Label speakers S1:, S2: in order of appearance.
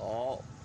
S1: 哦。